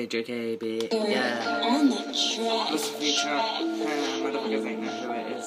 Hey, Jay-K, bitch. Yeah. On the track. This is future. Motherfuckers ain't know who it is.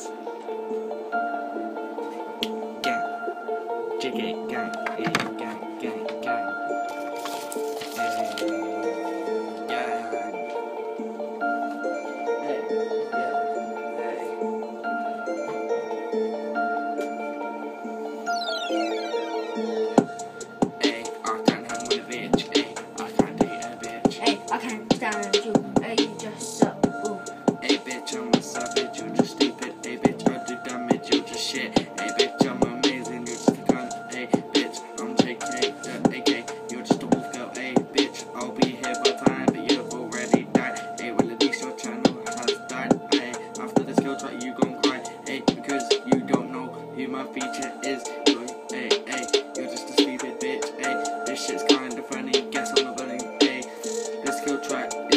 I can't stand you. Hey, you just suck. Ooh. Hey bitch, I'm a savage, you're just stupid. Hey bitch, I do damage, you're just shit. Hey bitch, I'm amazing, you're just a cunt. Hey bitch, I'm Jay-K, the AK, you're just a wolf girl. Hey bitch, I'll be here by time, but you've already died. Hey, well at least your channel has died. Hey, after this kill track, you gon' cry. Hey, because you don't know who my feature is.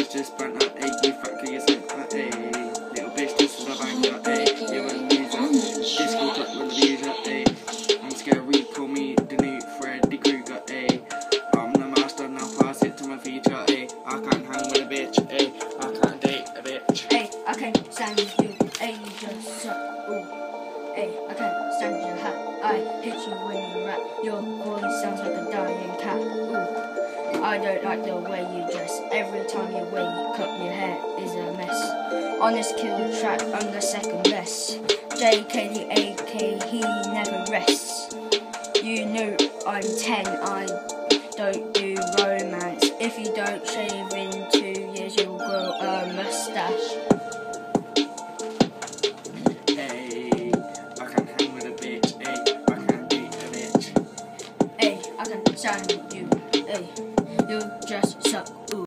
Is just banter. Hey, you fucker, you're so Hey, uh, little bitch, this is a banger. Hey, you're a loser. This kill track will abuse ya. Hey, I'm scary, call me the new Freddy Krueger. Hey, I'm the master, now pass it to my feature. Hey, I can't hang with a bitch. Hey, I can't date a bitch. Hey, I can't stand you. Hey, you just suck. Ooh. Hey, I can't stand your hat. I hit you when you rap. Your voice sounds like a. Ooh. I don't like the way you dress. Every time you wake cut your hair is a mess. On this kill track, I'm the second best. Jay-K the AK, he never rests. You know I'm 10, I don't do romance. If you don't shave in two years, you'll grow a mustache. Hey, I can't hang with a bitch. Hey, I can't date a bitch. Hey, I can stand you. Hey, you just suck. Ooh.